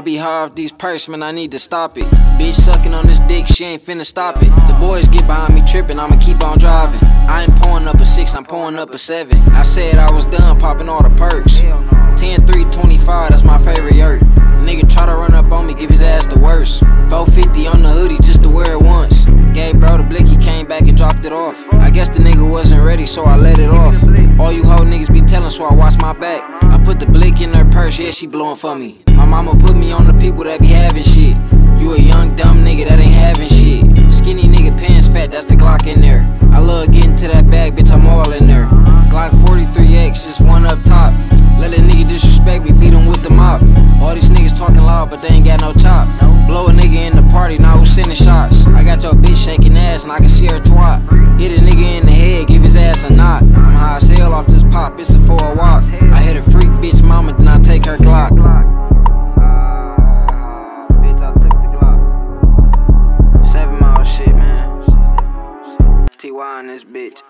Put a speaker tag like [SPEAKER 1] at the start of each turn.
[SPEAKER 1] be high off these perks, man, I need to stop it. Bitch sucking on this dick, she ain't finna stop it. The boys get behind me tripping, I'ma keep on driving. I ain't pulling up a six, I'm pulling up a seven. I said I was done popping all the perks. 10 3 25, that's my favorite yurt. Nigga try to run up on me, give his ass the worst. 450 on the hoodie just to wear it once. Gave bro the blick, he came back and dropped it off. I guess the nigga wasn't ready, so I let it off. All you hoe niggas be telling, so I watch my back. I put the blick in her purse, yeah, she blowing for me. Mama put me on the people that be having shit. You a young dumb nigga that ain't having shit. Skinny nigga pants fat, that's the Glock in there. I love getting to that bag, bitch, I'm all in there. Glock 43X, just one up top. Let a nigga disrespect me, beat him with the mop. All these niggas talking loud, but they ain't got no chop. Blow a nigga in the party, now who's sending shots? I got your bitch shaking ass, and I can see her twat. Hit a nigga in the head, give his ass a knock. I'm high in this bitch.